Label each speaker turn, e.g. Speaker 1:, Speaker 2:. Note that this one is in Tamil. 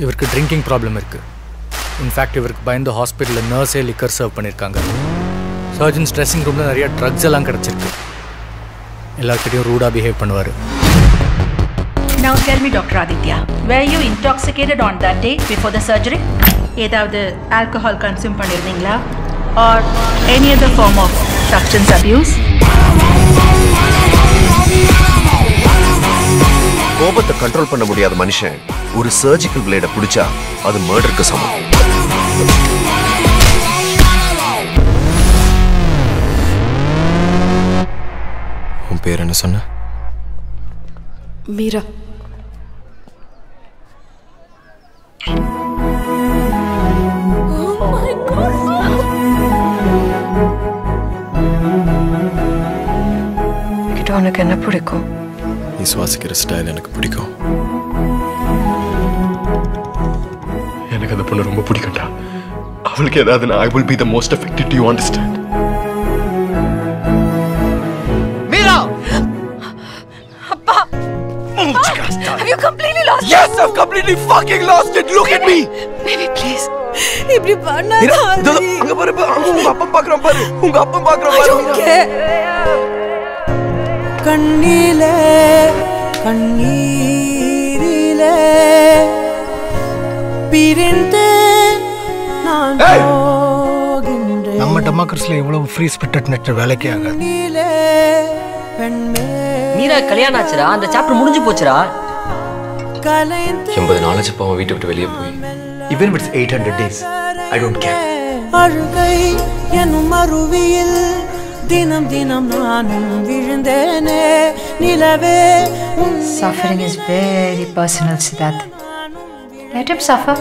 Speaker 1: இவருக்கு ட்ரிங்கிங் ப்ராப்ளம் இருக்குது இன்ஃபேக்ட் இவருக்கு பயந்து ஹாஸ்பிட்டலில் நர்ஸே லிக்கர் சர்வ் பண்ணியிருக்காங்க சர்ஜன்ஸ் ட்ரெஸ்ஸிங் ரூமில் நிறைய ட்ரக்ஸ் எல்லாம் கிடச்சிருக்கு எல்லாருக்கிட்டையும் ரூடாக பிஹேவ் பண்ணுவார்
Speaker 2: Now tell me, Dr. Aditya, were you intoxicated on that day before the surgery? ஏதாவது alcohol consume பண்ணியிருந்தீங்களா or any other form of substance abuse?
Speaker 3: கோபத்தை கண்ட்ரோல் பண்ண முடியாத மனுஷன் ஒரு சர்ஜிக்கல் பிளேட பிடிச்சா அது மர்டருக்கு சமம்.
Speaker 4: உன் பேர் என்ன சொன்ன?
Speaker 5: மீரா. உனக்கு என்ன பிடிக்கும்?
Speaker 4: நீ சுவாசிக்கிற ஸ்டைல் எனக்கு பிடிக்கும்.
Speaker 6: பொண்ணு ரொம்ப பிடிக்கும்டா. அவளுக்கு ஏதாவது I will be the most effective to understand
Speaker 5: Have you completely lost
Speaker 3: Yes, I've completely fucking lost it. Look at me.
Speaker 5: Baby, please. இப்படி பண்ணாத
Speaker 3: அங்க பாரு உங்க அப்பா பாக்குறான் பாரு. உங்க அப்பா பாக்குறான் பாரு.
Speaker 7: கண்ணிலே கண்ணீரிலே பிரிந்து நான்
Speaker 8: நம்ம டெமோக்ரஸில் இவ்வளவு ஃப்ரீ ஸ்பிரிட்டட் நெட் வேலைக்கே ஆகாது.
Speaker 9: மீரா கல்யாணம் ஆச்சுடா. அந்த சாப்டர் முடிஞ்சு போச்சுடா.
Speaker 7: கலைந்து
Speaker 4: எண்பது நாலேஜ் இப்போ அவன் வீட்டை விட்டு வெளியே போய்.
Speaker 8: Even it's eight hundred days I don't care
Speaker 7: அழுகை எனும் அருவியில் தினம் தினம் நானும் விழுந்தேனே. நிலவே உன்
Speaker 2: Suffering is very personal, Siddharth. Let him suffer.